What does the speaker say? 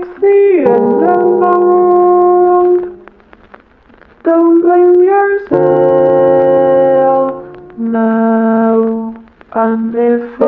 it's the end of the world. Don't blame yourself now. And if